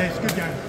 guys. Good game.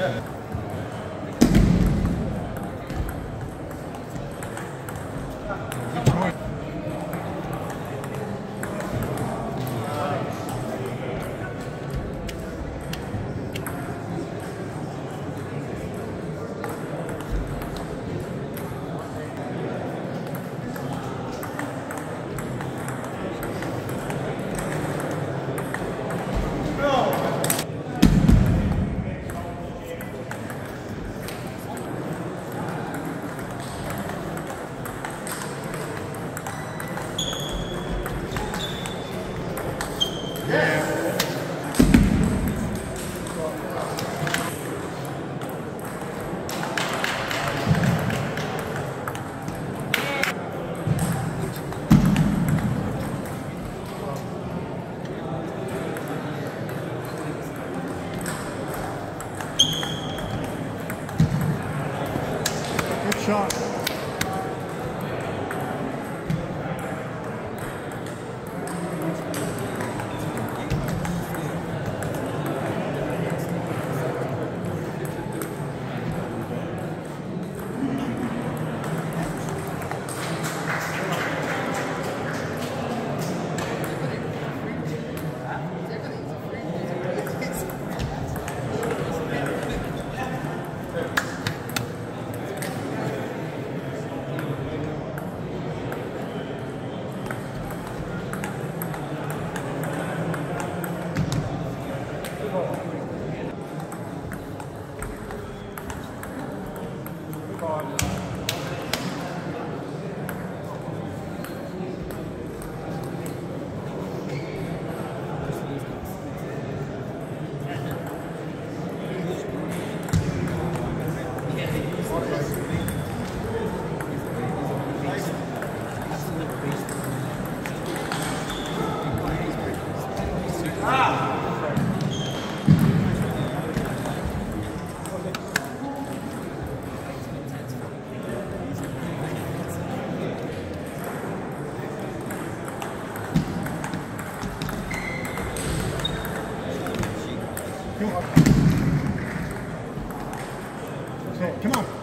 Yeah. Come on. Come on.